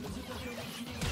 Let's go.